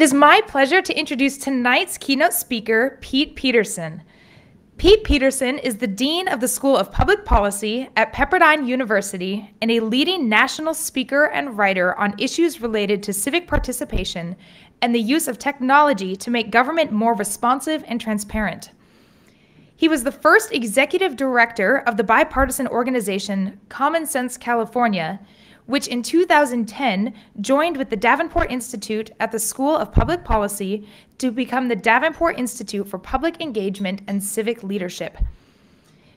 It is my pleasure to introduce tonight's keynote speaker, Pete Peterson. Pete Peterson is the Dean of the School of Public Policy at Pepperdine University and a leading national speaker and writer on issues related to civic participation and the use of technology to make government more responsive and transparent. He was the first executive director of the bipartisan organization Common Sense California, which in 2010 joined with the Davenport Institute at the School of Public Policy to become the Davenport Institute for Public Engagement and Civic Leadership.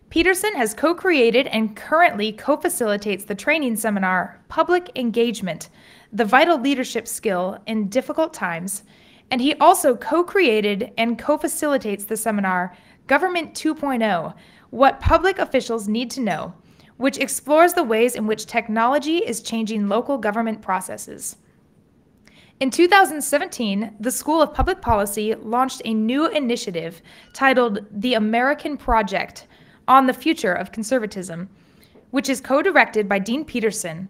Peterson has co created and currently co facilitates the training seminar Public Engagement The Vital Leadership Skill in Difficult Times, and he also co created and co facilitates the seminar Government 2.0 What Public Officials Need to Know, which explores the ways in which technology is changing local government processes. In 2017, the School of Public Policy launched a new initiative titled The American Project on the Future of Conservatism, which is co directed by Dean Peterson.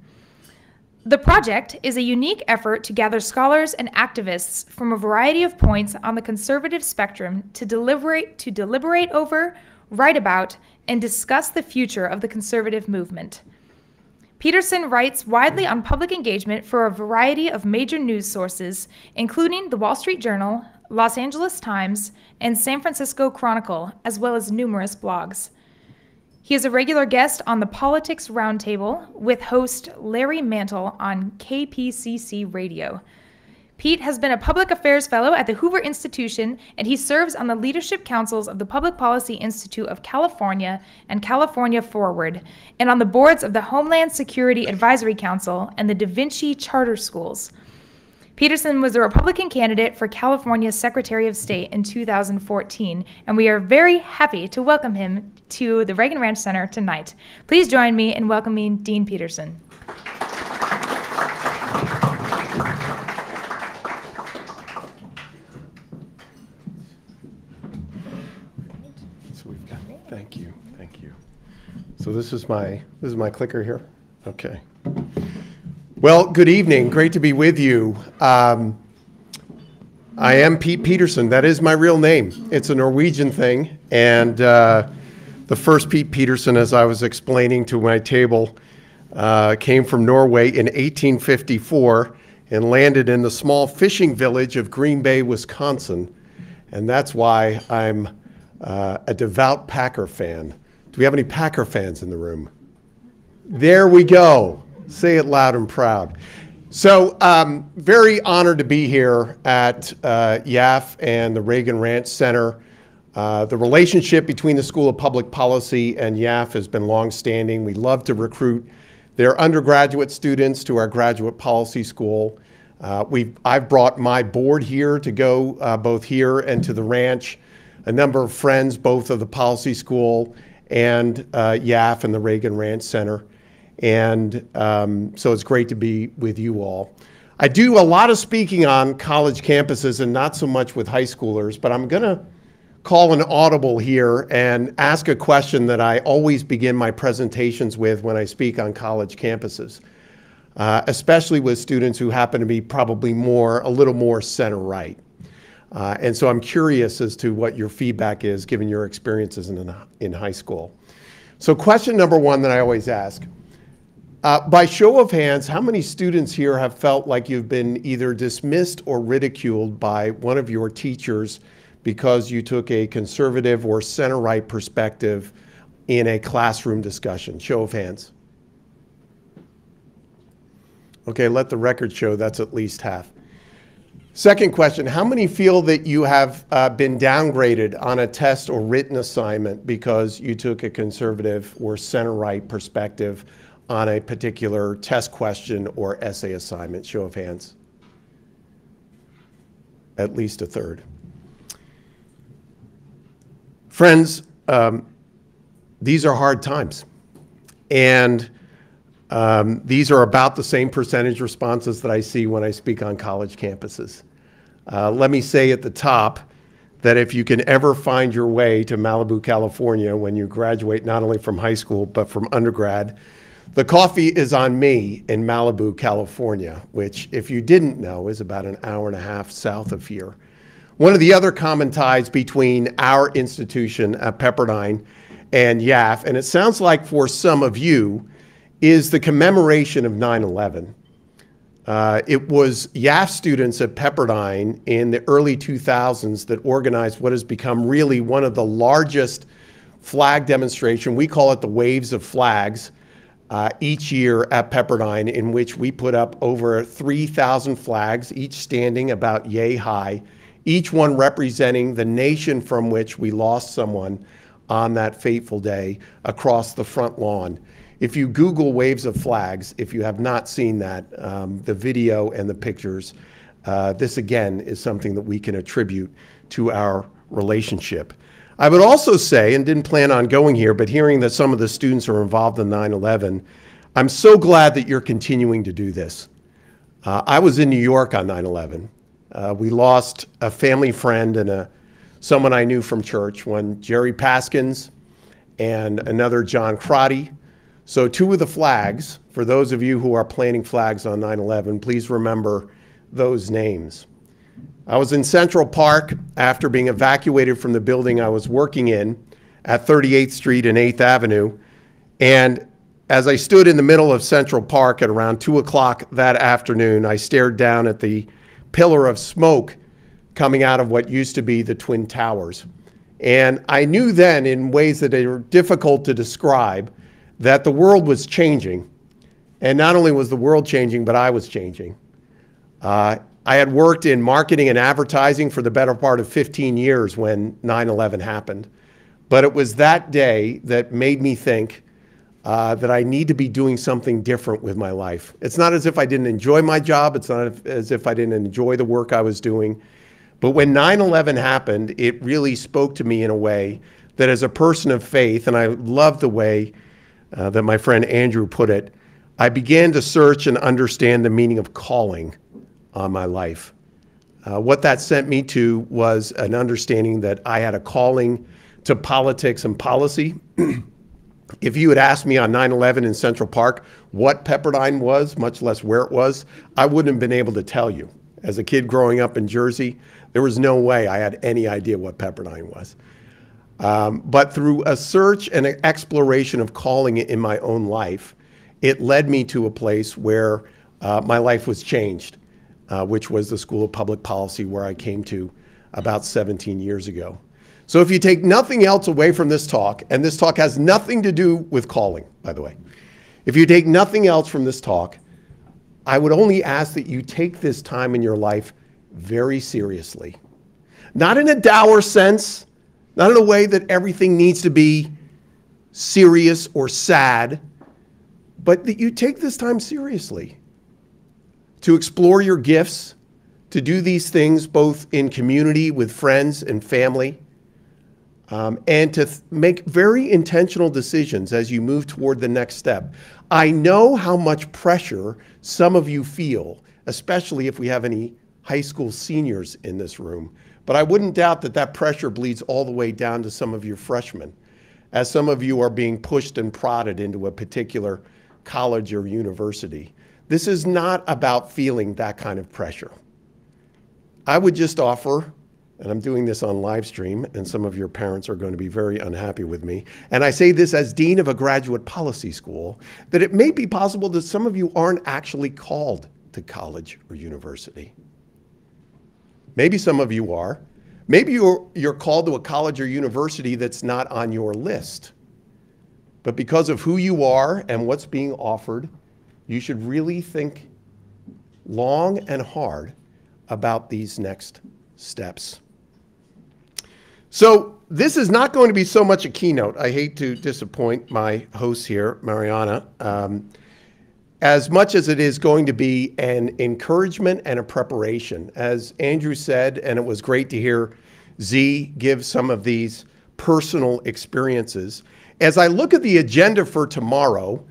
The project is a unique effort to gather scholars and activists from a variety of points on the conservative spectrum to deliberate, to deliberate over, write about, and discuss the future of the conservative movement. Peterson writes widely on public engagement for a variety of major news sources, including the Wall Street Journal, Los Angeles Times, and San Francisco Chronicle, as well as numerous blogs. He is a regular guest on the Politics Roundtable with host Larry Mantle on KPCC Radio. Pete has been a public affairs fellow at the Hoover Institution, and he serves on the leadership councils of the Public Policy Institute of California and California Forward, and on the boards of the Homeland Security Advisory Council and the Da Vinci Charter Schools. Peterson was a Republican candidate for California's Secretary of State in 2014, and we are very happy to welcome him to the Reagan Ranch Center tonight. Please join me in welcoming Dean Peterson. So we've got, thank you, thank you. So this is my, this is my clicker here? Okay. Well, good evening, great to be with you. Um, I am Pete Peterson, that is my real name. It's a Norwegian thing, and uh, the first Pete Peterson, as I was explaining to my table, uh, came from Norway in 1854 and landed in the small fishing village of Green Bay, Wisconsin. And that's why I'm uh, a devout Packer fan. Do we have any Packer fans in the room? There we go. Say it loud and proud. So, um, very honored to be here at uh, YAF and the Reagan Ranch Center. Uh, the relationship between the School of Public Policy and YAF has been longstanding. We love to recruit their undergraduate students to our graduate policy school. Uh, we've, I've brought my board here to go uh, both here and to the ranch, a number of friends, both of the policy school and uh, YAF and the Reagan Ranch Center. And um, so it's great to be with you all. I do a lot of speaking on college campuses and not so much with high schoolers, but I'm going to call an audible here and ask a question that I always begin my presentations with when I speak on college campuses, uh, especially with students who happen to be probably more, a little more center right. Uh, and so I'm curious as to what your feedback is given your experiences in, in high school. So question number one that I always ask, uh, by show of hands, how many students here have felt like you've been either dismissed or ridiculed by one of your teachers because you took a conservative or center right perspective in a classroom discussion? Show of hands. Okay, let the record show that's at least half. Second question How many feel that you have uh, been downgraded on a test or written assignment because you took a conservative or center right perspective on a particular test question or essay assignment? Show of hands. At least a third. Friends, um, these are hard times. And um, these are about the same percentage responses that I see when I speak on college campuses. Uh, let me say at the top that if you can ever find your way to Malibu, California when you graduate not only from high school but from undergrad, The coffee is on me in Malibu, California, which, if you didn't know, is about an hour and a half south of here. One of the other common ties between our institution at Pepperdine and YAF, and it sounds like for some of you, is the commemoration of 9 11. Uh, it was YAF students at Pepperdine in the early 2000s that organized what has become really one of the largest flag demonstration. We call it the Waves of Flags uh, each year at Pepperdine, in which we put up over 3,000 flags, each standing about yay high, each one representing the nation from which we lost someone on that fateful day across the front lawn. If you Google Waves of Flags, if you have not seen that, um, the video and the pictures, uh, this again is something that we can attribute to our relationship. I would also say, and didn't plan on going here, but hearing that some of the students are involved in 9 11, I'm so glad that you're continuing to do this. Uh, I was in New York on 9 11. Uh, we lost a family friend and a, someone I knew from church, one Jerry Paskins and another John Crotty. So, two of the flags, for those of you who are planting flags on 9 11, please remember those names. I was in Central Park after being evacuated from the building I was working in at 38th Street and 8th Avenue. And as I stood in the middle of Central Park at around 2 o'clock that afternoon, I stared down at the pillar of smoke coming out of what used to be the Twin Towers. And I knew then, in ways that are difficult to describe, that the world was changing. And not only was the world changing, but I was changing. Uh, I had worked in marketing and advertising for the better part of 15 years when 9 11 happened. But it was that day that made me think uh, that I need to be doing something different with my life. It's not as if I didn't enjoy my job, it's not as if I didn't enjoy the work I was doing. But when 9 11 happened, it really spoke to me in a way that, as a person of faith, and I love the way uh, that my friend Andrew put it, I began to search and understand the meaning of calling on my life. Uh, what that sent me to was an understanding that I had a calling to politics and policy. if you had asked me on 9 11 in Central Park what Pepperdine was, much less where it was, I wouldn't have been able to tell you. As a kid growing up in Jersey, there was no way I had any idea what Pepperdine was. Um, but through a search and an exploration of calling it in my own life, it led me to a place where uh, my life was changed, uh, which was the School of Public Policy, where I came to about 17 years ago. So if you take nothing else away from this talk, and this talk has nothing to do with calling, by the way, if you take nothing else from this talk, I would only ask that you take this time in your life very seriously. Not in a dour sense, not in a way that everything needs to be serious or sad, but that you take this time seriously to explore your gifts, to do these things both in community with friends and family, um, and to make very intentional decisions as you move toward the next step. I know how much pressure some of you feel, especially if we have any high school seniors in this room. But I wouldn't doubt that that pressure bleeds all the way down to some of your freshmen, as some of you are being pushed and prodded into a particular college or university. This is not about feeling that kind of pressure. I would just offer, and I'm doing this on live stream, and some of your parents are going to be very unhappy with me, and I say this as dean of a graduate policy school, that it may be possible that some of you aren't actually called to college or university. Maybe some of you are. Maybe you're, you're called to a college or university that's not on your list. But because of who you are and what's being offered, you should really think long and hard about these next steps. So, this is not going to be so much a keynote. I hate to disappoint my host here, Mariana. Um, as much as it is going to be an encouragement and a preparation. As Andrew said, and it was great to hear Z give some of these personal experiences. As I look at the agenda for tomorrow,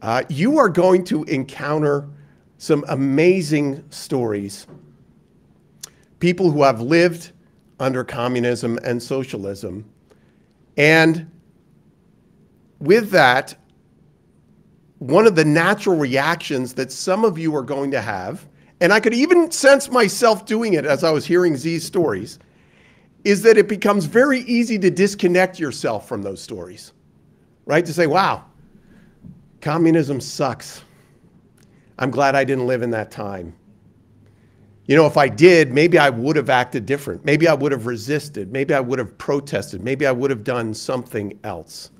uh, you are going to encounter some amazing stories. People who have lived under communism and socialism. And with that, one of the natural reactions that some of you are going to have, and I could even sense myself doing it as I was hearing Z's stories, is that it becomes very easy to disconnect yourself from those stories, right? To say, wow, communism sucks. I'm glad I didn't live in that time. You know, if I did, maybe I would have acted different. Maybe I would have resisted. Maybe I would have protested. Maybe I would have done something else.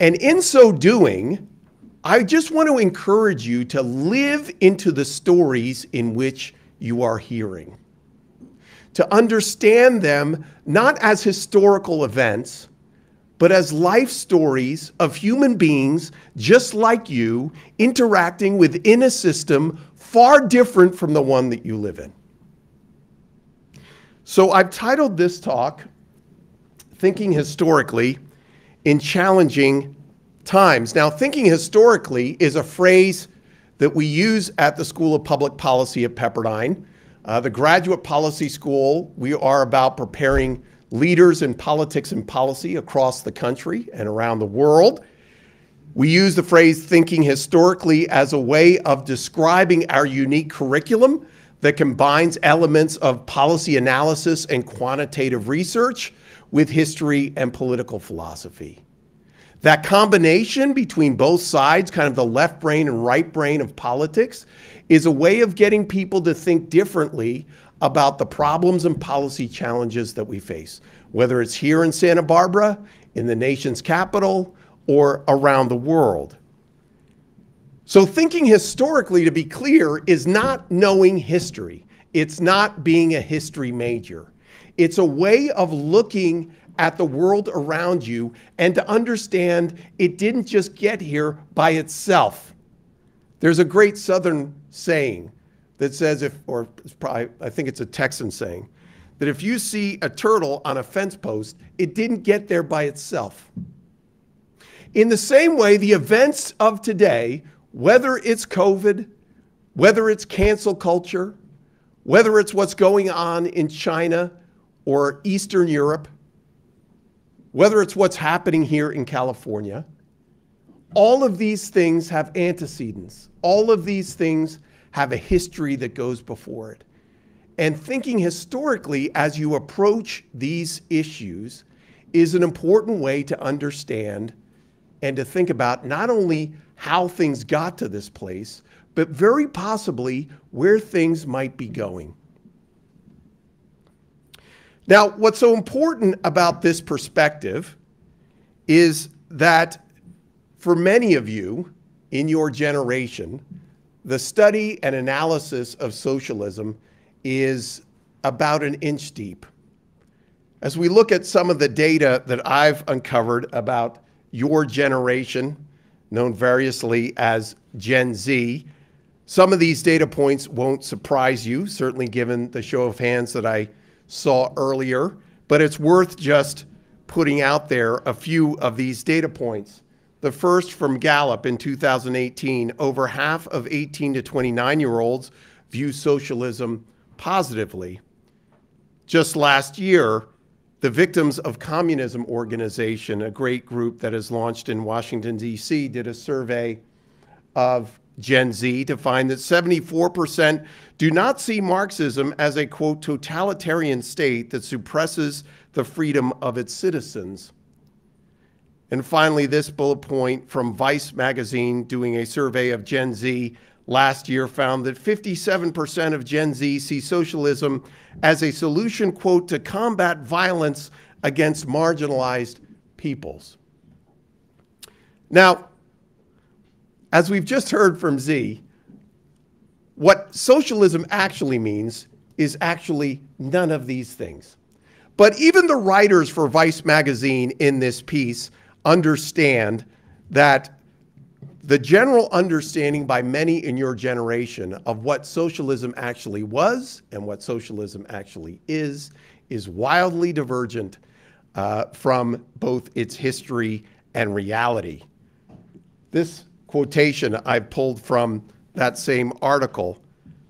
And in so doing, I just want to encourage you to live into the stories in which you are hearing, to understand them not as historical events, but as life stories of human beings just like you interacting within a system far different from the one that you live in. So I've titled this talk, Thinking Historically in Challenging Times. Now, thinking historically is a phrase that we use at the School of Public Policy at Pepperdine. Uh, the Graduate Policy School, we are about preparing leaders in politics and policy across the country and around the world. We use the phrase thinking historically as a way of describing our unique curriculum that combines elements of policy analysis and quantitative research with history and political philosophy. That combination between both sides, kind of the left brain and right brain of politics, is a way of getting people to think differently about the problems and policy challenges that we face, whether it's here in Santa Barbara, in the nation's capital, or around the world. So, thinking historically, to be clear, is not knowing history. It's not being a history major. It's a way of looking at the world around you and to understand it didn't just get here by itself. There's a great Southern saying that says, if, or probably, I think it's a Texan saying, that if you see a turtle on a fence post, it didn't get there by itself. In the same way, the events of today, whether it's COVID, whether it's cancel culture, whether it's what's going on in China or Eastern Europe, whether it's what's happening here in California, all of these things have antecedents. All of these things have a history that goes before it. And thinking historically as you approach these issues is an important way to understand and to think about not only how things got to this place, but very possibly where things might be going. Now, what's so important about this perspective is that for many of you in your generation, the study and analysis of socialism is about an inch deep. As we look at some of the data that I've uncovered about your generation, known variously as Gen Z. Some of these data points won't surprise you, certainly given the show of hands that I saw earlier, but it's worth just putting out there a few of these data points. The first from Gallup in 2018, over half of 18 to 29 year olds view socialism positively. Just last year, the Victims of Communism organization, a great group that is launched in Washington, D.C., did a survey of Gen Z to find that 74% do not see Marxism as a, quote, totalitarian state that suppresses the freedom of its citizens. And finally, this bullet point from Vice magazine doing a survey of Gen Z last year found that 57% of Gen Z see socialism as a solution, quote, to combat violence against marginalized peoples. Now, as we've just heard from Z, what socialism actually means is actually none of these things. But even the writers for Vice magazine in this piece understand that the general understanding by many in your generation of what socialism actually was and what socialism actually is is wildly divergent uh, from both its history and reality. This quotation I pulled from that same article.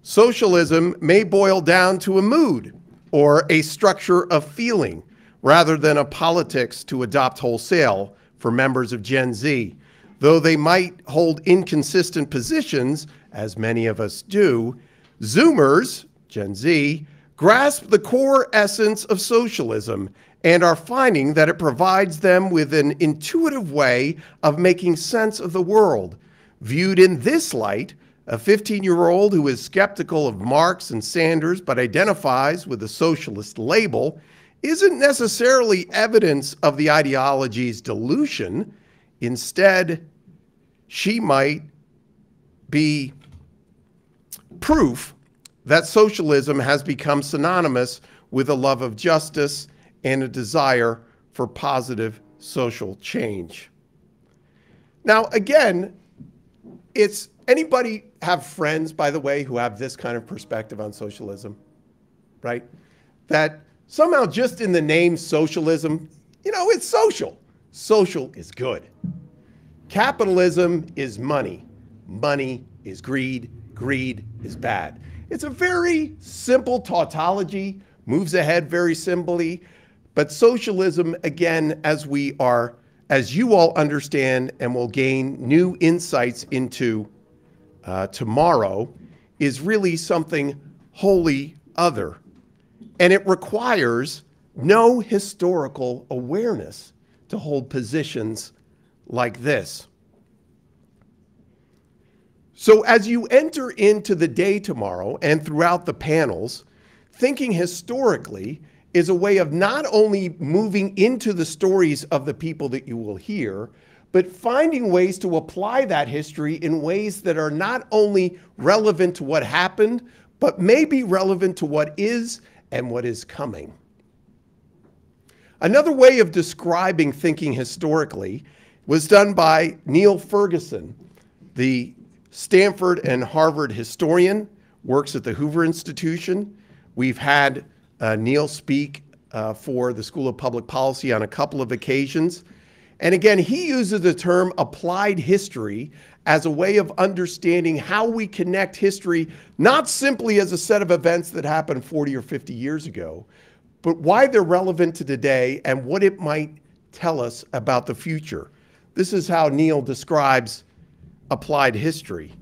Socialism may boil down to a mood or a structure of feeling rather than a politics to adopt wholesale for members of Gen Z Though they might hold inconsistent positions, as many of us do, Zoomers, Gen Z, grasp the core essence of socialism and are finding that it provides them with an intuitive way of making sense of the world. Viewed in this light, a 15 year old who is skeptical of Marx and Sanders but identifies with the socialist label isn't necessarily evidence of the ideology's dilution. Instead, she might be proof that socialism has become synonymous with a love of justice and a desire for positive social change. Now, again, it's anybody have friends, by the way, who have this kind of perspective on socialism, right? That somehow just in the name socialism, you know, it's social. Social is good. Capitalism is money. Money is greed. Greed is bad. It's a very simple tautology, moves ahead very simply. But socialism, again, as we are, as you all understand and will gain new insights into uh, tomorrow, is really something wholly other. And it requires no historical awareness to hold positions like this. So, as you enter into the day tomorrow and throughout the panels, thinking historically is a way of not only moving into the stories of the people that you will hear, but finding ways to apply that history in ways that are not only relevant to what happened, but may be relevant to what is and what is coming. Another way of describing thinking historically was done by Niall Ferguson, the Stanford and Harvard historian, works at the Hoover Institution. We've had uh, Niall speak uh, for the School of Public Policy on a couple of occasions. And again, he uses the term applied history as a way of understanding how we connect history, not simply as a set of events that happened 40 or 50 years ago, but why they're relevant to today and what it might tell us about the future. This is how Niall describes applied history.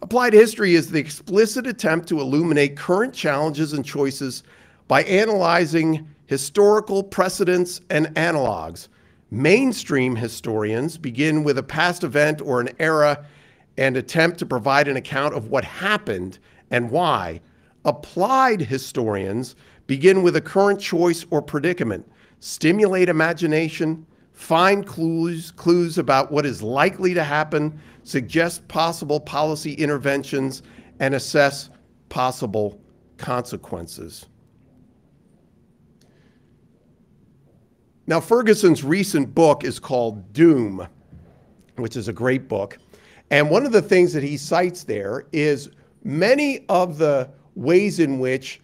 Applied history is the explicit attempt to illuminate current challenges and choices by analyzing historical precedents and analogs. Mainstream historians begin with a past event or an era and attempt to provide an account of what happened and why. Applied historians begin with a current choice or predicament, stimulate imagination, find clues, clues about what is likely to happen, suggest possible policy interventions, and assess possible consequences. Now, Ferguson's recent book is called Doom, which is a great book. And one of the things that he cites there is many of the ways in which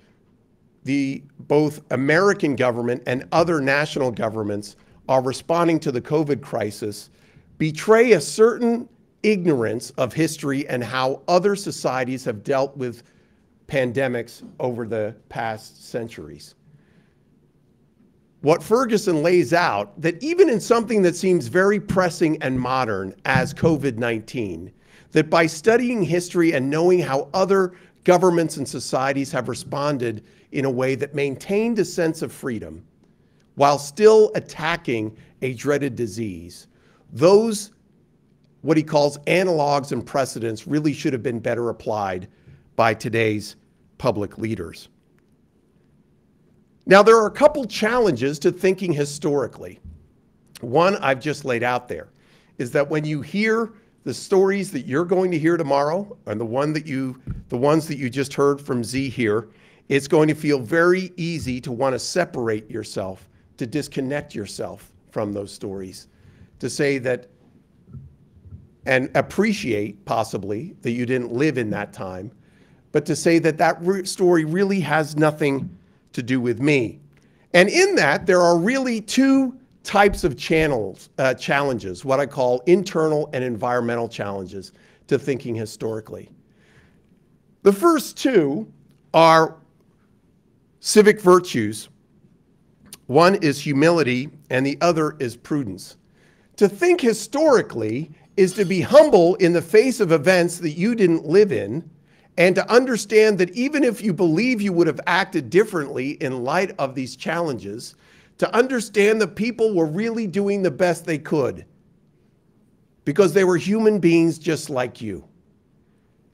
the both American government and other national governments are responding to the COVID crisis betray a certain ignorance of history and how other societies have dealt with pandemics over the past centuries. What Ferguson lays out that even in something that seems very pressing and modern as COVID 19, that by studying history and knowing how other governments and societies have responded in a way that maintained a sense of freedom, while still attacking a dreaded disease. Those, what he calls analogs and precedents, really should have been better applied by today's public leaders. Now, there are a couple challenges to thinking historically. One I've just laid out there is that when you hear the stories that you're going to hear tomorrow and the one that you the ones that you just heard from Z here, it's going to feel very easy to want to separate yourself to disconnect yourself from those stories, to say that and appreciate possibly that you didn't live in that time, but to say that that story really has nothing to do with me. And in that, there are really two types of channels, uh, challenges, what I call internal and environmental challenges to thinking historically. The first two are civic virtues one is humility, and the other is prudence. To think historically is to be humble in the face of events that you didn't live in and to understand that even if you believe you would have acted differently in light of these challenges, to understand that people were really doing the best they could because they were human beings just like you.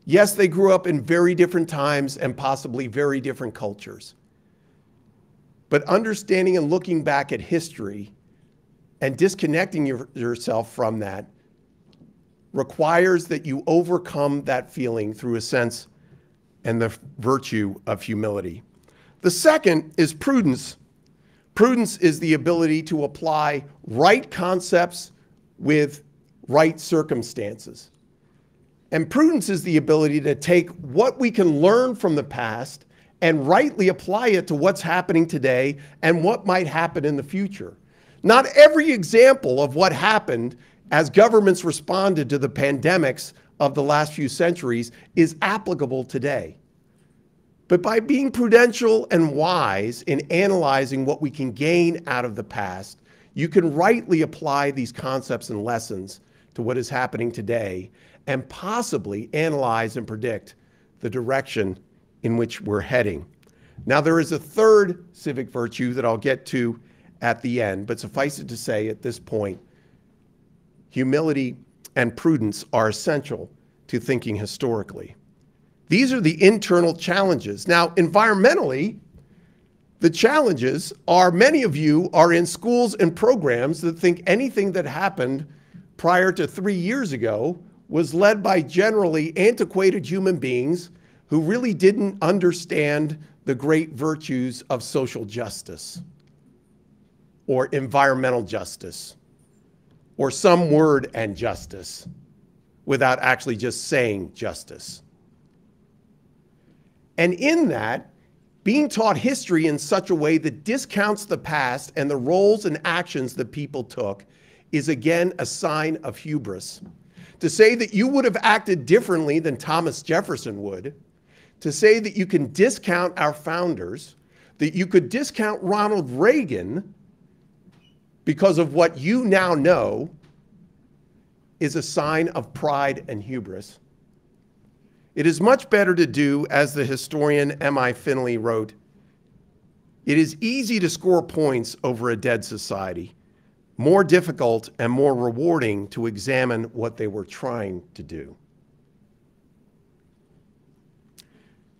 Yes, they grew up in very different times and possibly very different cultures. But understanding and looking back at history and disconnecting your, yourself from that requires that you overcome that feeling through a sense and the virtue of humility. The second is prudence. Prudence is the ability to apply right concepts with right circumstances. And prudence is the ability to take what we can learn from the past and rightly apply it to what's happening today and what might happen in the future. Not every example of what happened as governments responded to the pandemics of the last few centuries is applicable today. But by being prudential and wise in analyzing what we can gain out of the past, you can rightly apply these concepts and lessons to what is happening today and possibly analyze and predict the direction in which we're heading. Now, there is a third civic virtue that I'll get to at the end, but suffice it to say at this point, humility and prudence are essential to thinking historically. These are the internal challenges. Now, environmentally, the challenges are many of you are in schools and programs that think anything that happened prior to three years ago was led by generally antiquated human beings who really didn't understand the great virtues of social justice or environmental justice or some word and justice without actually just saying justice. And in that, being taught history in such a way that discounts the past and the roles and actions that people took is again a sign of hubris. To say that you would have acted differently than Thomas Jefferson would, to say that you can discount our founders, that you could discount Ronald Reagan because of what you now know, is a sign of pride and hubris. It is much better to do, as the historian M.I. Finley wrote, it is easy to score points over a dead society more difficult and more rewarding to examine what they were trying to do.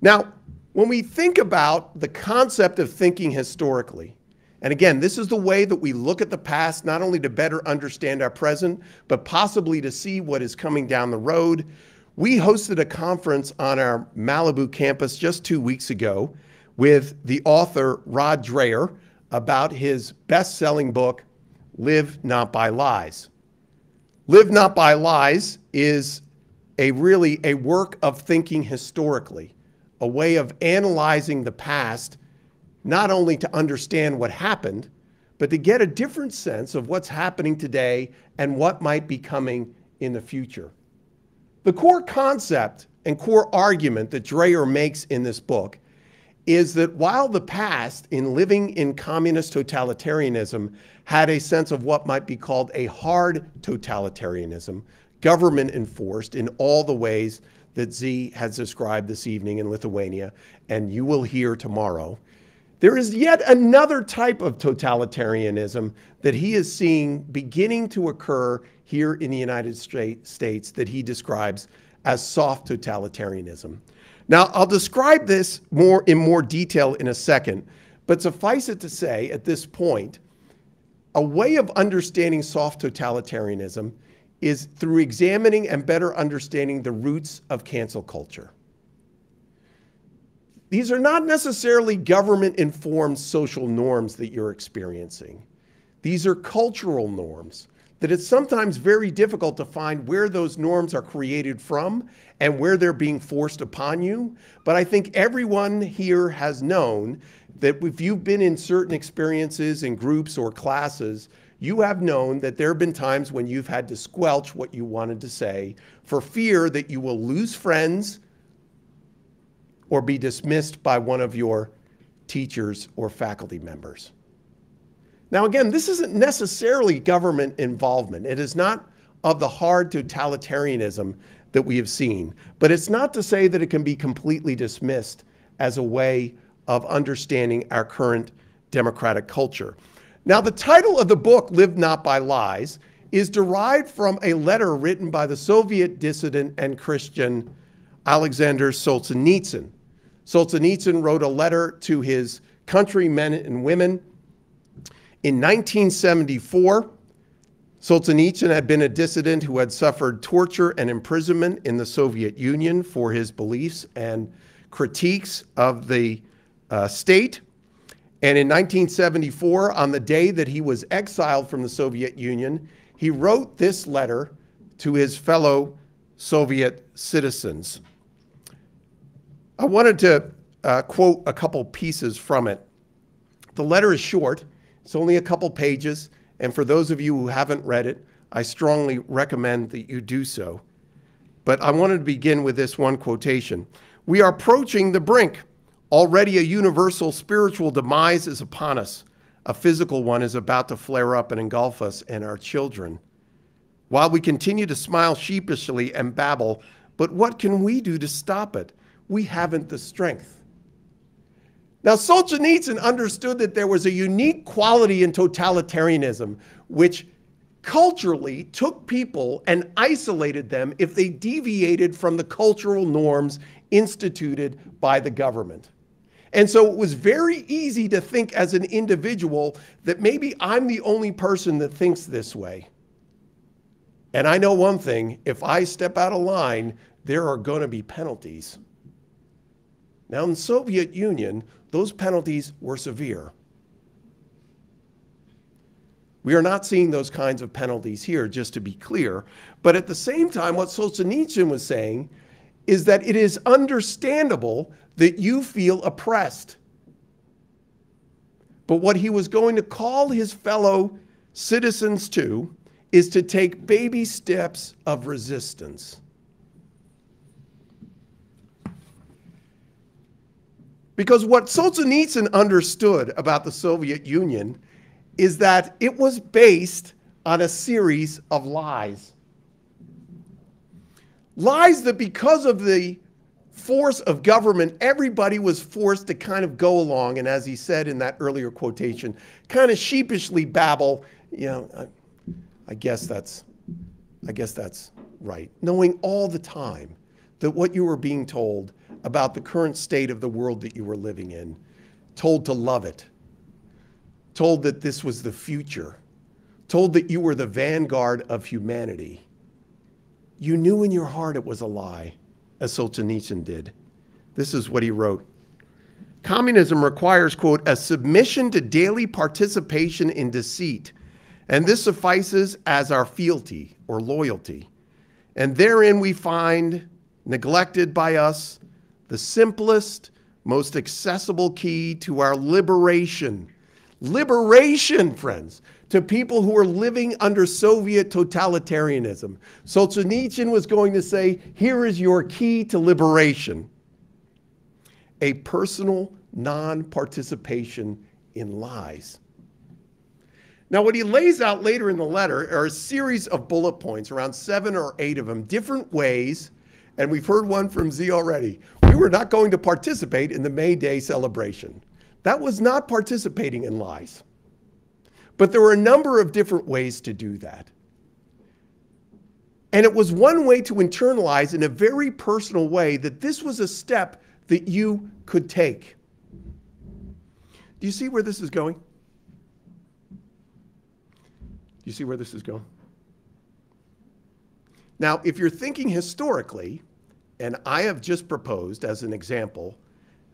Now, when we think about the concept of thinking historically, and again, this is the way that we look at the past, not only to better understand our present, but possibly to see what is coming down the road. We hosted a conference on our Malibu campus just two weeks ago with the author Rod Dreher about his best selling book, live not by lies. Live not by lies is a really a work of thinking historically, a way of analyzing the past, not only to understand what happened, but to get a different sense of what's happening today and what might be coming in the future. The core concept and core argument that Dreher makes in this book is that while the past in living in communist totalitarianism had a sense of what might be called a hard totalitarianism, government enforced in all the ways that Z has described this evening in Lithuania, and you will hear tomorrow. There is yet another type of totalitarianism that he is seeing beginning to occur here in the United States that he describes as soft totalitarianism. Now, I'll describe this more in more detail in a second, but suffice it to say at this point a way of understanding soft totalitarianism is through examining and better understanding the roots of cancel culture. These are not necessarily government informed social norms that you're experiencing. These are cultural norms that it's sometimes very difficult to find where those norms are created from and where they're being forced upon you. But I think everyone here has known that if you've been in certain experiences in groups or classes, you have known that there have been times when you've had to squelch what you wanted to say for fear that you will lose friends or be dismissed by one of your teachers or faculty members. Now, again, this isn't necessarily government involvement. It is not of the hard totalitarianism that we have seen, but it's not to say that it can be completely dismissed as a way of understanding our current democratic culture. Now, the title of the book, Live Not by Lies, is derived from a letter written by the Soviet dissident and Christian Alexander Solzhenitsyn. Solzhenitsyn wrote a letter to his countrymen and women in 1974. Solzhenitsyn had been a dissident who had suffered torture and imprisonment in the Soviet Union for his beliefs and critiques of the uh, state. And in 1974, on the day that he was exiled from the Soviet Union, he wrote this letter to his fellow Soviet citizens. I wanted to uh, quote a couple pieces from it. The letter is short, it's only a couple pages, and for those of you who haven't read it, I strongly recommend that you do so. But I wanted to begin with this one quotation. We are approaching the brink. Already a universal spiritual demise is upon us. A physical one is about to flare up and engulf us and our children. While we continue to smile sheepishly and babble, but what can we do to stop it? We haven't the strength. Now, Solzhenitsyn understood that there was a unique quality in totalitarianism, which culturally took people and isolated them if they deviated from the cultural norms instituted by the government. And so it was very easy to think as an individual that maybe I'm the only person that thinks this way. And I know one thing if I step out of line, there are going to be penalties. Now, in the Soviet Union, those penalties were severe. We are not seeing those kinds of penalties here, just to be clear. But at the same time, what Solzhenitsyn was saying is that it is understandable that you feel oppressed. But what he was going to call his fellow citizens to is to take baby steps of resistance. Because what Solzhenitsyn understood about the Soviet Union is that it was based on a series of lies. Lies that, because of the force of government, everybody was forced to kind of go along, and as he said in that earlier quotation, kind of sheepishly babble, you know, I, I guess that's, I guess that's right. Knowing all the time that what you were being told about the current state of the world that you were living in, told to love it, told that this was the future, told that you were the vanguard of humanity. You knew in your heart it was a lie as Solzhenitsyn did. This is what he wrote. Communism requires, quote, a submission to daily participation in deceit, and this suffices as our fealty or loyalty. And therein we find, neglected by us, the simplest, most accessible key to our liberation. Liberation, friends to people who are living under Soviet totalitarianism. Solzhenitsyn was going to say, here is your key to liberation. A personal non-participation in lies. Now, what he lays out later in the letter are a series of bullet points, around seven or eight of them, different ways, and we've heard one from Z already. We were not going to participate in the May Day celebration. That was not participating in lies. But there were a number of different ways to do that. And it was one way to internalize in a very personal way that this was a step that you could take. Do you see where this is going? Do you see where this is going? Now, if you're thinking historically, and I have just proposed as an example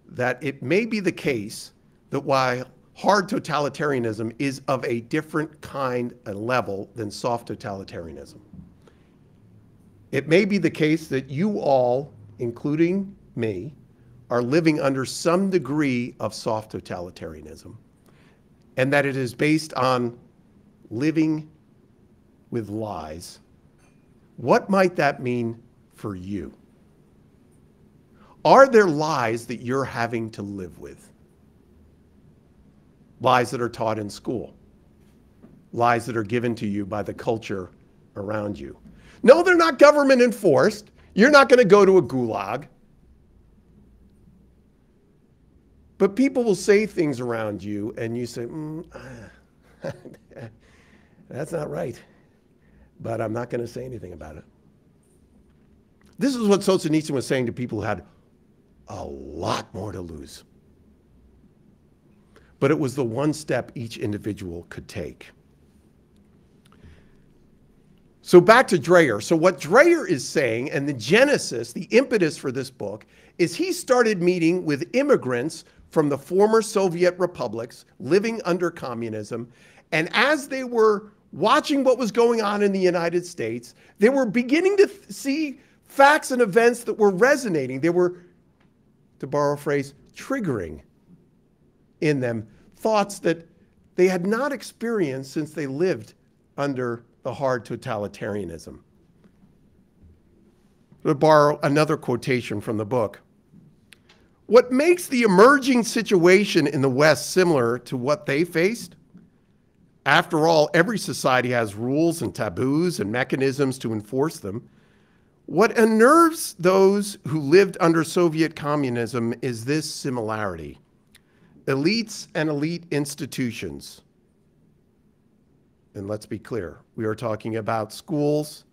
that it may be the case that while hard totalitarianism is of a different kind and level than soft totalitarianism. It may be the case that you all, including me, are living under some degree of soft totalitarianism, and that it is based on living with lies. What might that mean for you? Are there lies that you're having to live with? lies that are taught in school, lies that are given to you by the culture around you. No, they're not government enforced. You're not going to go to a gulag. But people will say things around you, and you say, mm, that's not right. But I'm not going to say anything about it. This is what Solzhenitsyn was saying to people who had a lot more to lose. But it was the one step each individual could take. So back to Dreher. So what Dreher is saying, and the genesis, the impetus for this book, is he started meeting with immigrants from the former Soviet republics living under communism. And as they were watching what was going on in the United States, they were beginning to see facts and events that were resonating. They were, to borrow a phrase, triggering in them thoughts that they had not experienced since they lived under the hard totalitarianism. To borrow another quotation from the book. What makes the emerging situation in the West similar to what they faced? After all, every society has rules and taboos and mechanisms to enforce them. What unnerves those who lived under Soviet communism is this similarity elites and elite institutions. And let's be clear, we are talking about schools,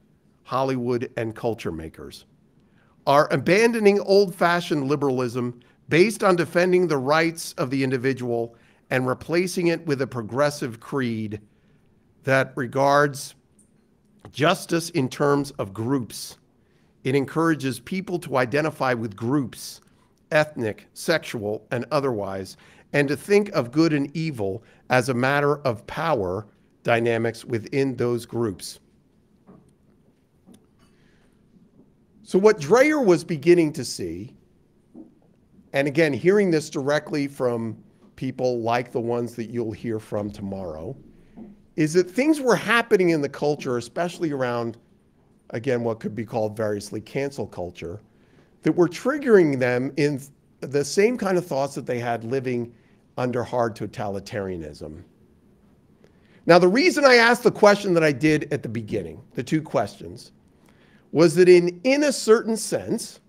Hollywood, and culture makers are abandoning old fashioned liberalism based on defending the rights of the individual and replacing it with a progressive creed that regards justice in terms of groups. It encourages people to identify with groups, ethnic, sexual, and otherwise, and to think of good and evil as a matter of power dynamics within those groups. So, what Dreher was beginning to see, and again, hearing this directly from people like the ones that you'll hear from tomorrow, is that things were happening in the culture, especially around, again, what could be called variously cancel culture, that were triggering them in the same kind of thoughts that they had living under hard totalitarianism. Now, the reason I asked the question that I did at the beginning, the two questions, was that in, in a certain sense,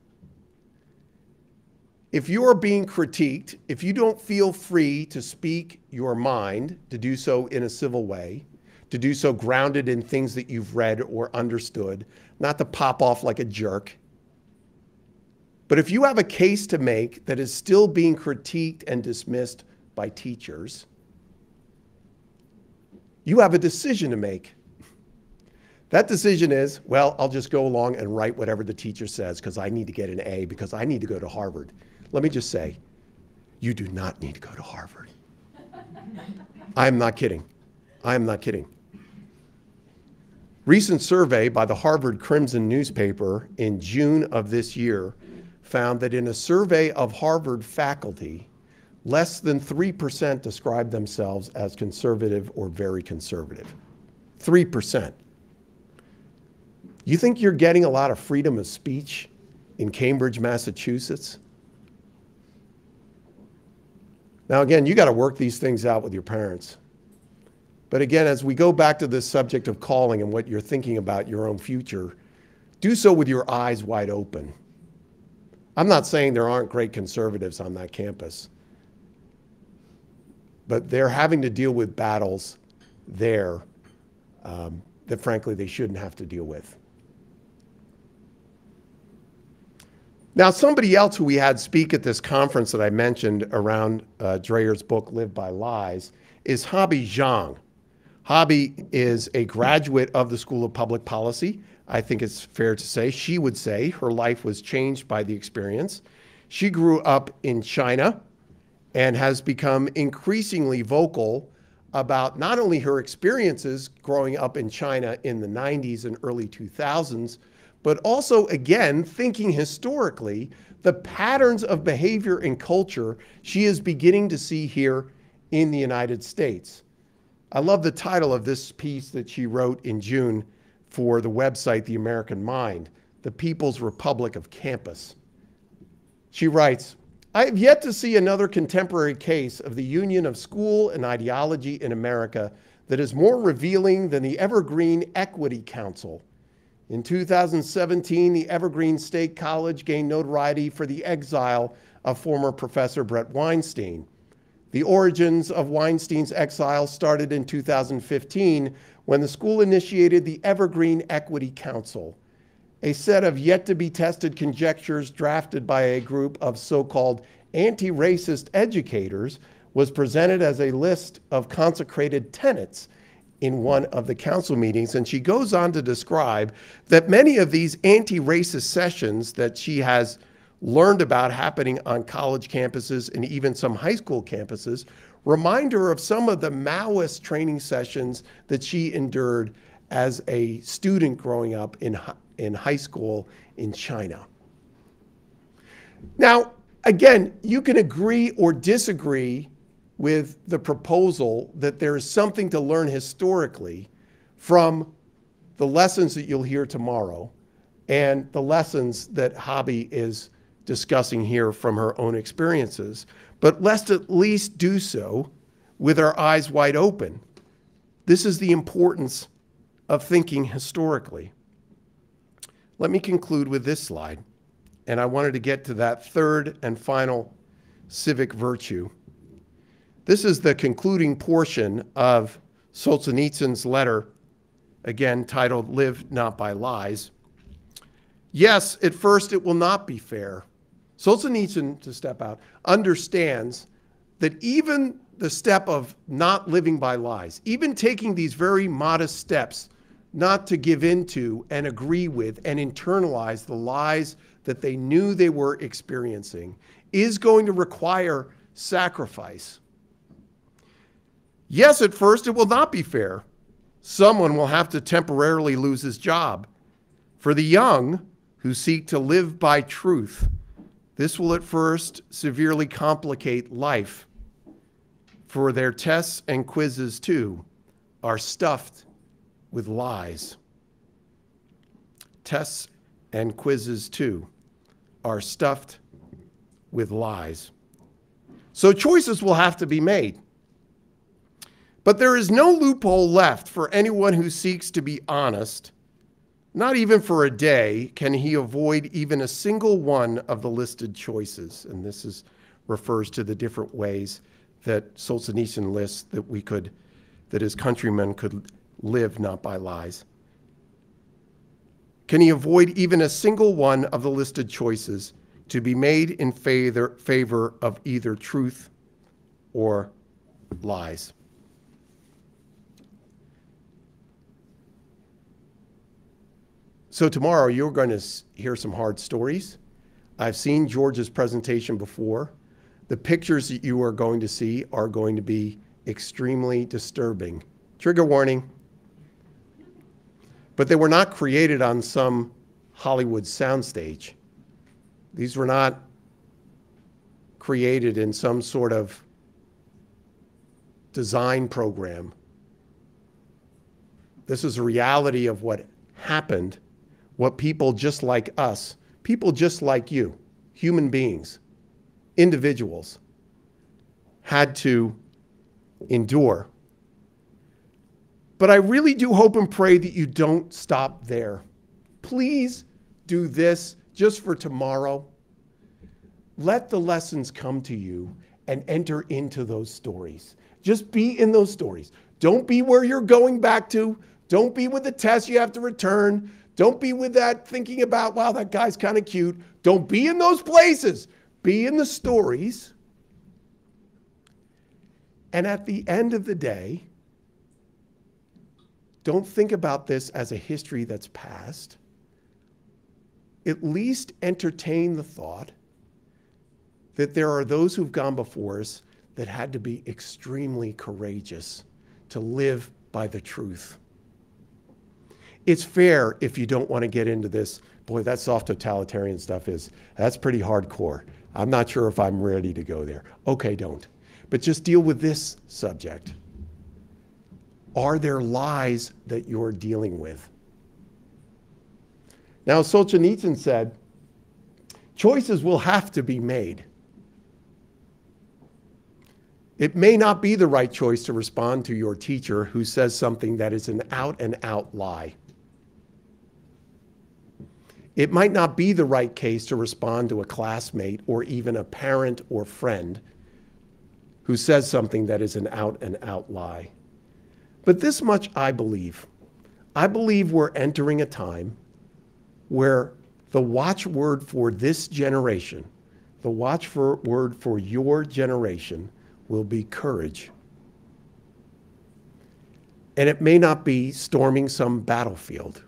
if you are being critiqued, if you don't feel free to speak your mind, to do so in a civil way, to do so grounded in things that you've read or understood, not to pop off like a jerk. But if you have a case to make that is still being critiqued and dismissed by teachers, you have a decision to make. That decision is, well, I'll just go along and write whatever the teacher says because I need to get an A because I need to go to Harvard. Let me just say, you do not need to go to Harvard. I'm not kidding. I'm not kidding. Recent survey by the Harvard Crimson newspaper in June of this year found that in a survey of Harvard faculty, less than 3% describe themselves as conservative or very conservative. 3%. You think you're getting a lot of freedom of speech in Cambridge, Massachusetts? Now, again, you got to work these things out with your parents. But again, as we go back to this subject of calling and what you're thinking about your own future, do so with your eyes wide open. I'm not saying there aren't great conservatives on that campus but they're having to deal with battles there um, that frankly they shouldn't have to deal with. Now, somebody else who we had speak at this conference that I mentioned around uh, Dreher's book, Live by Lies, is Habi Zhang. Habi is a graduate of the School of Public Policy. I think it's fair to say she would say her life was changed by the experience. She grew up in China and has become increasingly vocal about not only her experiences growing up in China in the 90s and early 2000s, but also, again, thinking historically, the patterns of behavior and culture she is beginning to see here in the United States. I love the title of this piece that she wrote in June for the website The American Mind, The People's Republic of Campus. She writes, I have yet to see another contemporary case of the union of school and ideology in America that is more revealing than the Evergreen Equity Council. In 2017, the Evergreen State College gained notoriety for the exile of former Professor Bret Weinstein. The origins of Weinstein's exile started in 2015 when the school initiated the Evergreen Equity Council, a set of yet to be tested conjectures drafted by a group of so called anti racist educators was presented as a list of consecrated tenets in one of the council meetings. And she goes on to describe that many of these anti racist sessions that she has learned about happening on college campuses and even some high school campuses remind her of some of the Maoist training sessions that she endured as a student growing up in, in high school in China. Now, again, you can agree or disagree with the proposal that there is something to learn historically from the lessons that you'll hear tomorrow and the lessons that Habi is discussing here from her own experiences. But let's at least do so with our eyes wide open. This is the importance of thinking historically. Let me conclude with this slide. And I wanted to get to that third and final civic virtue this is the concluding portion of Solzhenitsyn's letter, again titled Live Not by Lies. Yes, at first it will not be fair. Solzhenitsyn, to step out, understands that even the step of not living by lies, even taking these very modest steps not to give into and agree with and internalize the lies that they knew they were experiencing, is going to require sacrifice. Yes, at first it will not be fair. Someone will have to temporarily lose his job. For the young who seek to live by truth, this will at first severely complicate life. For their tests and quizzes, too, are stuffed with lies. Tests and quizzes, too, are stuffed with lies. So choices will have to be made. But there is no loophole left for anyone who seeks to be honest. Not even for a day can he avoid even a single one of the listed choices. And this is, refers to the different ways that Solzhenitsyn lists that we could, that his countrymen could live not by lies. Can he avoid even a single one of the listed choices to be made in favor, favor of either truth or lies? So tomorrow you're going to hear some hard stories. I've seen George's presentation before. The pictures that you are going to see are going to be extremely disturbing. Trigger warning. But they were not created on some Hollywood soundstage. These were not created in some sort of design program. This is a reality of what happened what people just like us, people just like you, human beings, individuals, had to endure. But I really do hope and pray that you don't stop there. Please do this just for tomorrow. Let the lessons come to you and enter into those stories. Just be in those stories. Don't be where you're going back to. Don't be with the test you have to return. Don't be with that thinking about, wow, that guy's kind of cute. Don't be in those places. Be in the stories. And at the end of the day, don't think about this as a history that's past. At least entertain the thought that there are those who've gone before us that had to be extremely courageous to live by the truth it's fair if you don't want to get into this. Boy, that soft totalitarian stuff is, that's pretty hardcore. I'm not sure if I'm ready to go there. Okay, don't. But just deal with this subject. Are there lies that you're dealing with? Now, Solzhenitsyn said, choices will have to be made. It may not be the right choice to respond to your teacher who says something that is an out and out lie. It might not be the right case to respond to a classmate or even a parent or friend who says something that is an out and out lie. But this much I believe. I believe we're entering a time where the watchword for this generation, the watchword for your generation, will be courage. And it may not be storming some battlefield.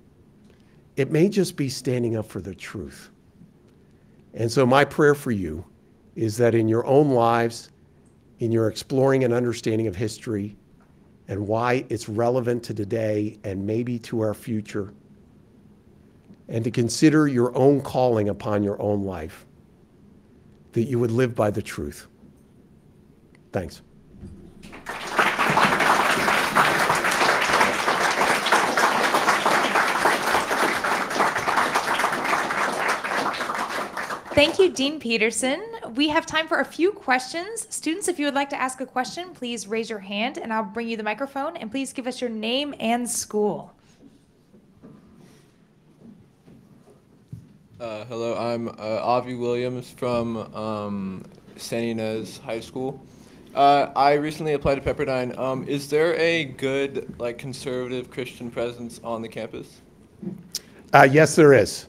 It may just be standing up for the truth. And so, my prayer for you is that in your own lives, in your exploring and understanding of history and why it's relevant to today and maybe to our future, and to consider your own calling upon your own life, that you would live by the truth. Thanks. Thank you, Dean Peterson. We have time for a few questions. Students, if you would like to ask a question, please raise your hand and I'll bring you the microphone. And please give us your name and school. Uh, hello, I'm uh, Avi Williams from um, San Ynez High School. Uh, I recently applied to Pepperdine. Um, is there a good, like, conservative Christian presence on the campus? Uh, yes, there is.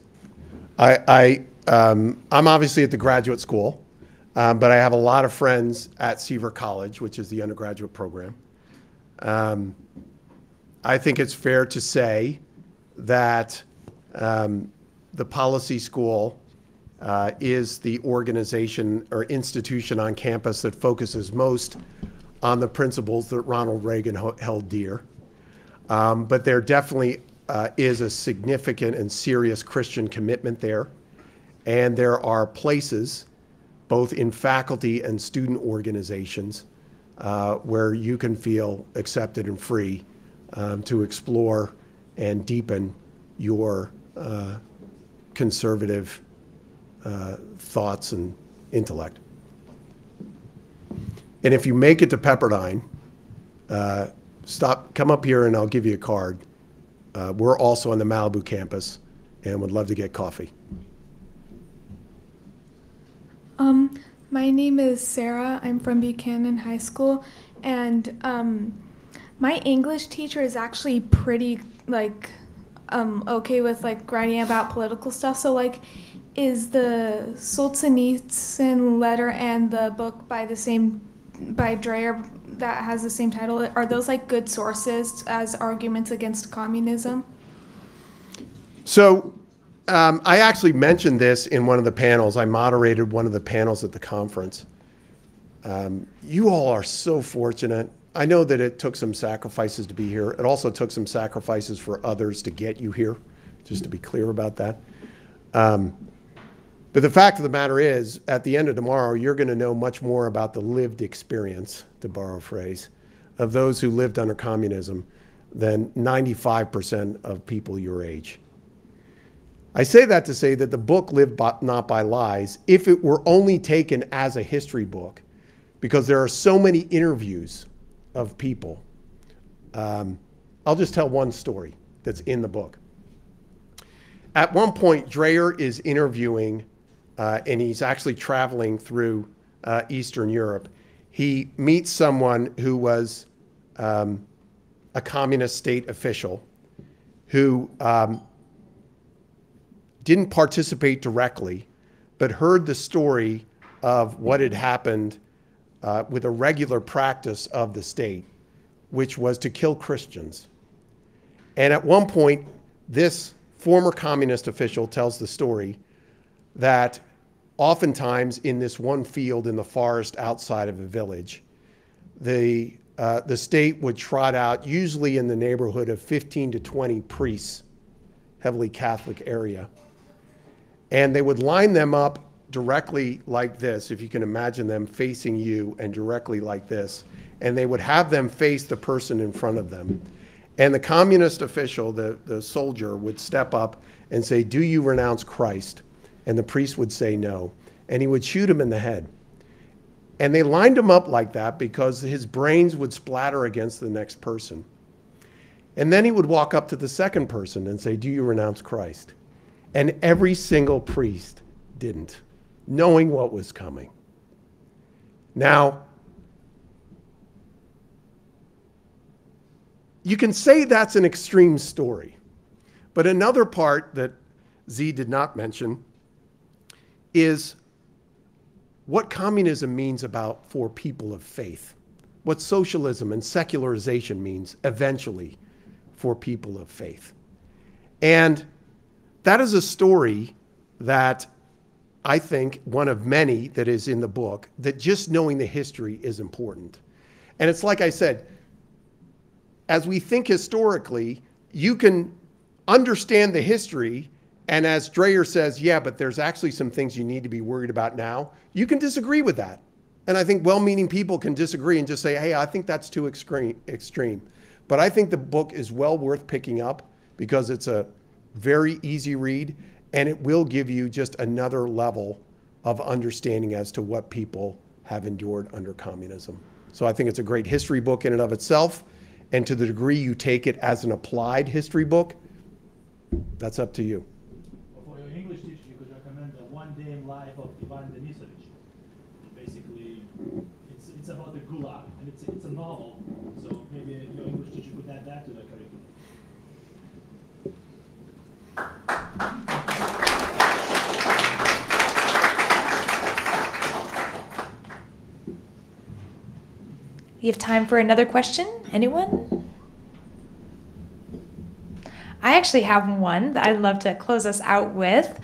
I, I um, I'm obviously at the graduate school, um, but I have a lot of friends at Seaver College, which is the undergraduate program. Um, I think it's fair to say that um, the policy school uh, is the organization or institution on campus that focuses most on the principles that Ronald Reagan held dear. Um, but there definitely uh, is a significant and serious Christian commitment there. And there are places, both in faculty and student organizations, uh, where you can feel accepted and free um, to explore and deepen your uh, conservative uh, thoughts and intellect. And if you make it to Pepperdine, uh, stop, come up here and I'll give you a card. Uh, we're also on the Malibu campus and would love to get coffee. Um, my name is Sarah. I'm from Buchanan High School, and um, my English teacher is actually pretty like um, okay with like writing about political stuff. So like, is the Solzhenitsyn letter and the book by the same by Dreher that has the same title? Are those like good sources as arguments against communism? So um, I actually mentioned this in one of the panels. I moderated one of the panels at the conference. Um, you all are so fortunate. I know that it took some sacrifices to be here. It also took some sacrifices for others to get you here, just to be clear about that. Um, but the fact of the matter is, at the end of tomorrow, you're going to know much more about the lived experience, to borrow a phrase, of those who lived under communism than 95% of people your age. I say that to say that the book lived by, not by lies if it were only taken as a history book, because there are so many interviews of people. Um, I'll just tell one story that's in the book. At one point, Dreher is interviewing, uh, and he's actually traveling through uh, Eastern Europe. He meets someone who was um, a communist state official who um, didn't participate directly, but heard the story of what had happened uh, with a regular practice of the state, which was to kill Christians. And at one point, this former communist official tells the story that oftentimes in this one field in the forest outside of a village, the, uh, the state would trot out, usually in the neighborhood of 15 to 20 priests, heavily Catholic area, and they would line them up directly like this, if you can imagine them facing you and directly like this. And they would have them face the person in front of them. And the communist official, the, the soldier, would step up and say, Do you renounce Christ? And the priest would say no. And he would shoot him in the head. And they lined him up like that because his brains would splatter against the next person. And then he would walk up to the second person and say, Do you renounce Christ? And every single priest didn't, knowing what was coming. Now, you can say that's an extreme story, but another part that Z did not mention is what communism means about for people of faith, what socialism and secularization means eventually for people of faith. And that is a story that I think one of many that is in the book that just knowing the history is important. And it's like I said, as we think historically, you can understand the history. And as Dreher says, yeah, but there's actually some things you need to be worried about now. You can disagree with that. And I think well meaning people can disagree and just say, hey, I think that's too extreme. But I think the book is well worth picking up because it's a very easy read and it will give you just another level of understanding as to what people have endured under communism. So I think it's a great history book in and of itself. And to the degree you take it as an applied history book, that's up to you. For your English teacher, you could recommend the One Day in Life of Ivan Denisovich. Basically, it's, it's about the Gulag, and it's, it's a novel. So maybe your English teacher could add that to the curriculum. You have time for another question? Anyone? I actually have one that I'd love to close us out with.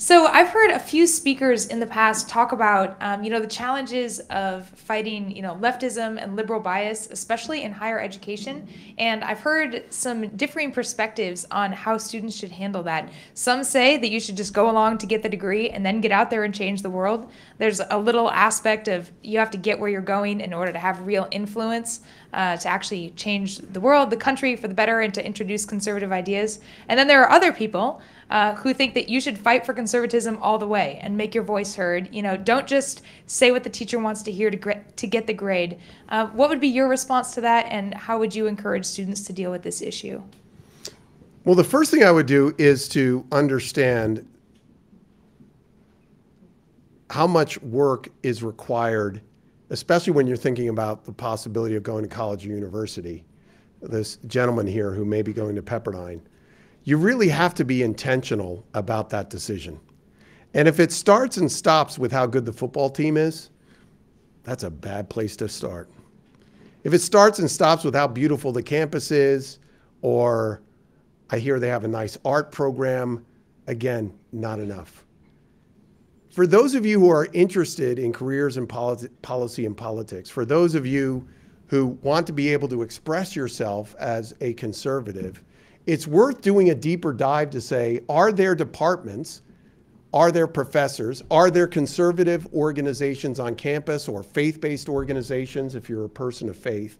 So I've heard a few speakers in the past talk about, um, you know, the challenges of fighting, you know, leftism and liberal bias, especially in higher education. And I've heard some differing perspectives on how students should handle that. Some say that you should just go along to get the degree and then get out there and change the world. There's a little aspect of you have to get where you're going in order to have real influence. Uh, to actually change the world, the country for the better, and to introduce conservative ideas. And then there are other people uh, who think that you should fight for conservatism all the way and make your voice heard. You know, don't just say what the teacher wants to hear to, to get the grade. Uh, what would be your response to that, and how would you encourage students to deal with this issue? Well, the first thing I would do is to understand how much work is required, especially when you're thinking about the possibility of going to college or university. This gentleman here who may be going to Pepperdine you really have to be intentional about that decision. And if it starts and stops with how good the football team is, that's a bad place to start. If it starts and stops with how beautiful the campus is, or I hear they have a nice art program, again, not enough. For those of you who are interested in careers in politi- policy and politics, for those of you who want to be able to express yourself as a conservative, it's worth doing a deeper dive to say, are there departments, are there professors, are there conservative organizations on campus or faith-based organizations, if you're a person of faith,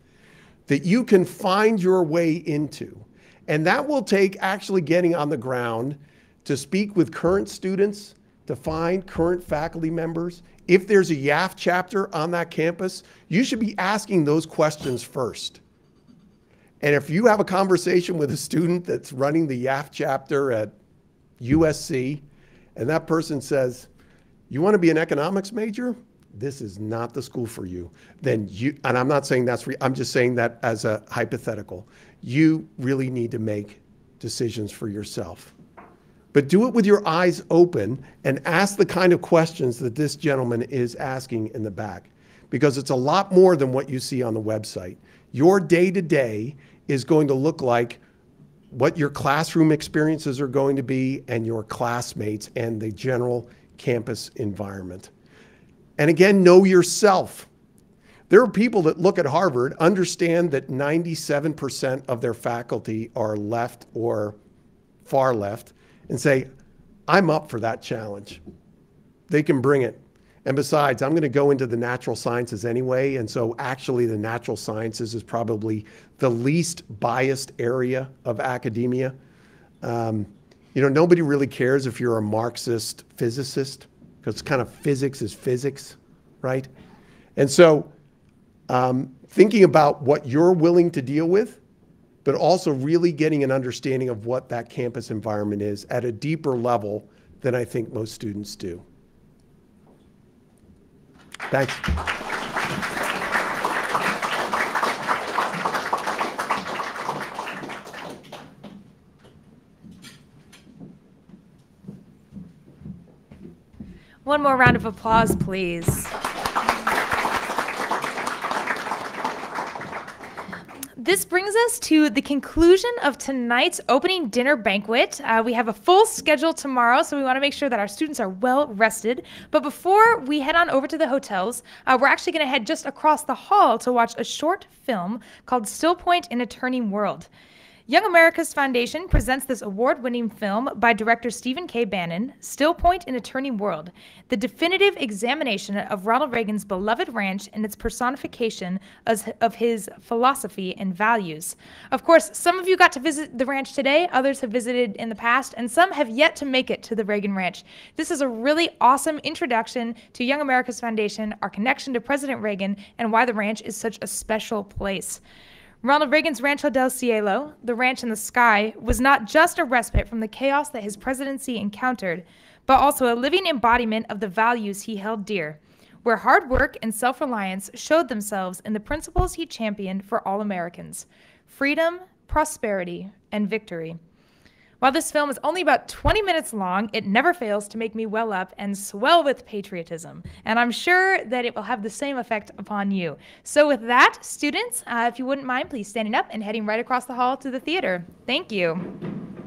that you can find your way into? And that will take actually getting on the ground to speak with current students, to find current faculty members. If there's a YAF chapter on that campus, you should be asking those questions first. And if you have a conversation with a student that's running the YAF chapter at USC, and that person says, You want to be an economics major? This is not the school for you. Then you, and I'm not saying that's, re, I'm just saying that as a hypothetical. You really need to make decisions for yourself. But do it with your eyes open and ask the kind of questions that this gentleman is asking in the back, because it's a lot more than what you see on the website. Your day to day is going to look like what your classroom experiences are going to be and your classmates and the general campus environment. And again, know yourself. There are people that look at Harvard, understand that 97% of their faculty are left or far left, and say, I'm up for that challenge. They can bring it. And besides, I'm going to go into the natural sciences anyway. And so, actually, the natural sciences is probably the least biased area of academia. Um, you know, nobody really cares if you're a Marxist physicist because kind of physics is physics, right? And so, um, thinking about what you're willing to deal with, but also really getting an understanding of what that campus environment is at a deeper level than I think most students do. Thanks. One more round of applause, please. This brings us to the conclusion of tonight's opening dinner banquet. Uh, we have a full schedule tomorrow, so we want to make sure that our students are well rested. But before we head on over to the hotels, uh, we're actually going to head just across the hall to watch a short film called Still Point in a Turning World. Young America's Foundation presents this award winning film by director Stephen K. Bannon, Still Point in a Turning World, the definitive examination of Ronald Reagan's beloved ranch and its personification of his philosophy and values. Of course, some of you got to visit the ranch today, others have visited in the past, and some have yet to make it to the Reagan Ranch. This is a really awesome introduction to Young America's Foundation, our connection to President Reagan, and why the ranch is such a special place. Ronald Reagan's Rancho del Cielo, the ranch in the sky, was not just a respite from the chaos that his presidency encountered, but also a living embodiment of the values he held dear, where hard work and self reliance showed themselves in the principles he championed for all Americans freedom, prosperity, and victory. While this film is only about 20 minutes long, it never fails to make me well up and swell with patriotism. And I'm sure that it will have the same effect upon you. So, with that, students, uh, if you wouldn't mind, please standing up and heading right across the hall to the theater. Thank you.